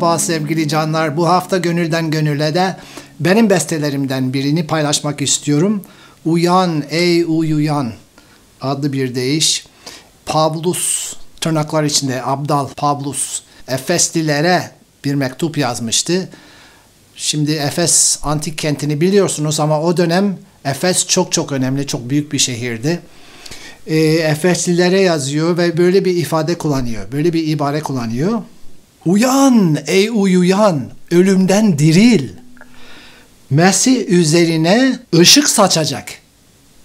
Merhaba sevgili canlar. Bu hafta Gönülden Gönüle de benim bestelerimden birini paylaşmak istiyorum. Uyan ey uyuyan adlı bir deyiş. Pavlus tırnaklar içinde Abdal Pavlus Efeslilere bir mektup yazmıştı. Şimdi Efes antik kentini biliyorsunuz ama o dönem Efes çok çok önemli, çok büyük bir şehirdi. E, Efeslilere yazıyor ve böyle bir ifade kullanıyor, böyle bir ibare kullanıyor. Uyan ey uyuyan, ölümden diril. Mesih üzerine ışık saçacak.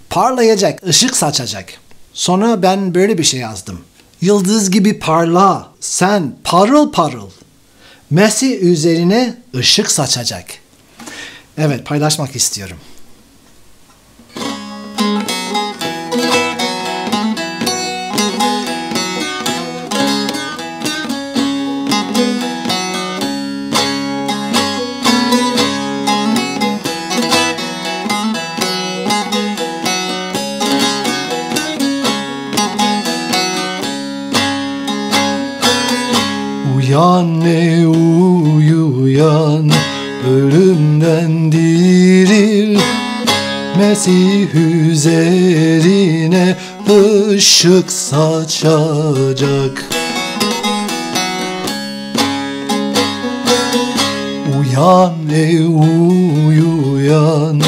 Parlayacak, ışık saçacak. Sonra ben böyle bir şey yazdım. Yıldız gibi parla, sen parıl parıl. Mesih üzerine ışık saçacak. Evet paylaşmak istiyorum. Diril Mesih üzerine ışık saçacak. Uyan ey uyuyan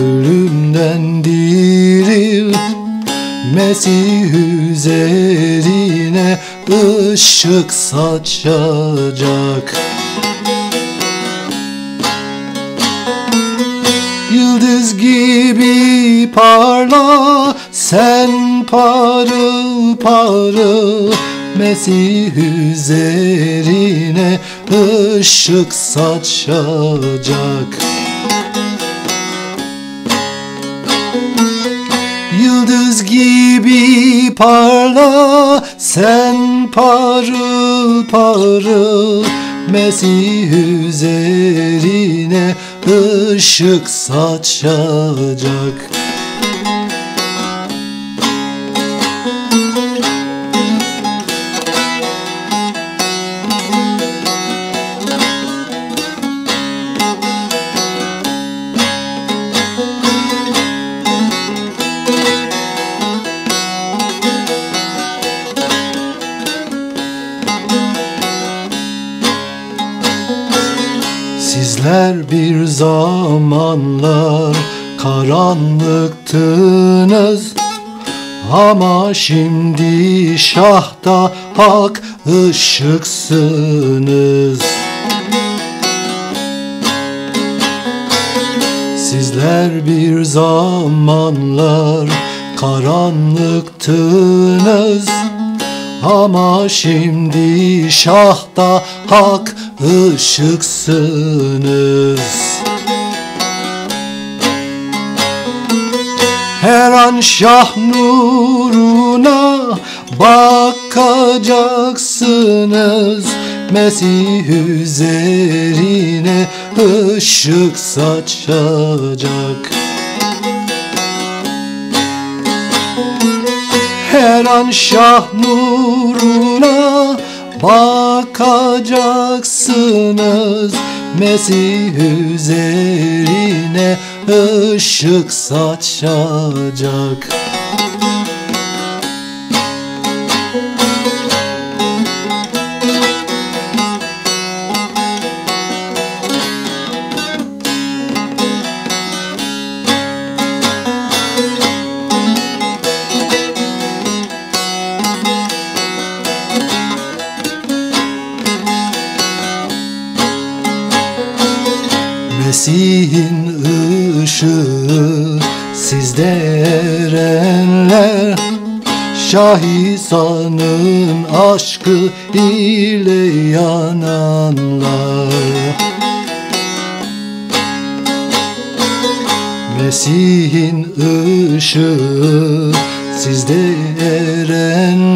ölümden diril Mesih üzerine ışık saçacak Yıldız gibi parla sen parıl parıl. Mesih üzerine ışık saçacak. Yıldız gibi parla sen parıl parıl Mesih üzerine ışık saçacak Sizler bir zamanlar karanlıktınız. Ama şimdi şahta hak ışıksınız. Sizler bir zamanlar karanlıktınız. Ama şimdi şahta hak ışıksınız Her an şah nuruna bakacaksınız. Mesih üzerine ışık saçacak. Her an şah nuruna bakacaksınız Mesih üzerine ışık saçacak Mesih'in ışığı sizde erenler Şahisanın aşkı ile yananlar. Mesih'in ışığı sizde erenler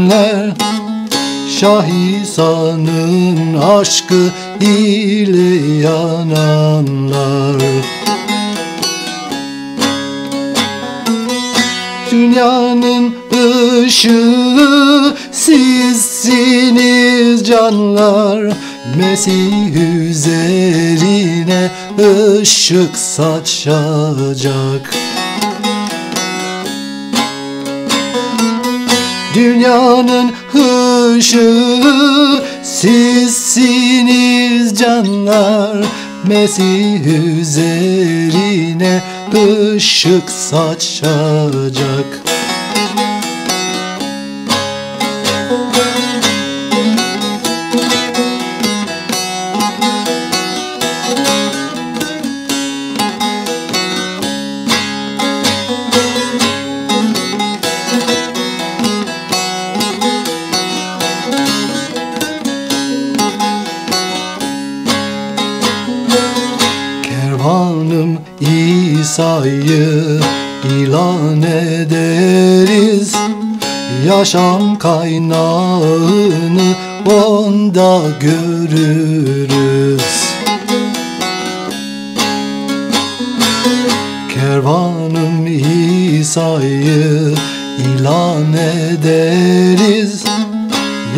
Şahisanın aşkı ile yananlar. Dünyanın ışığı sizsiniz canlar. Mesih üzerine ışık saçacak Dünyanın ışığı sizsiniz canlar. Mesih üzerine ışık saçacak İsa'yı ilan ederiz. Yaşam kaynağını onda görürüz. Kervanım İsa'yı ilan ederiz.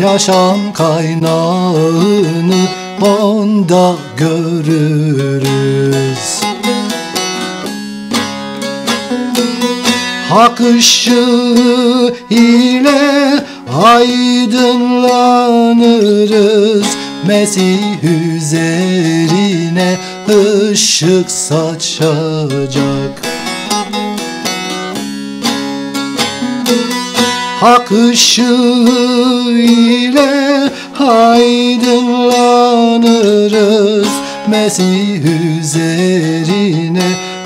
Yaşam kaynağını onda görürüz Hak ışığı ile aydınlanırız. Mesih üzerine ışık saçacak. Hak ışığı ile aydınlanırız. Mesih üzerine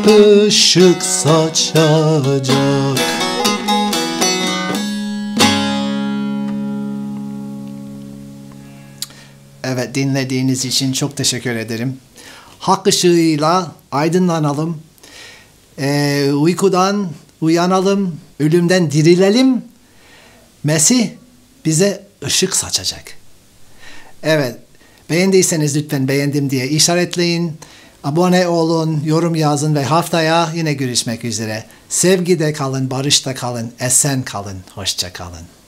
ışık saçacak Evet dinlediğiniz için çok teşekkür ederim. Hak ışığıyla aydınlanalım. Ee, uykudan uyanalım. Ölümden dirilelim. Mesih bize ışık saçacak. Evet. Beğendiyseniz lütfen beğendim diye işaretleyin. Abone olun, yorum yazın ve haftaya yine görüşmek üzere. Sevgide kalın, barışta kalın, esen kalın, hoşça kalın.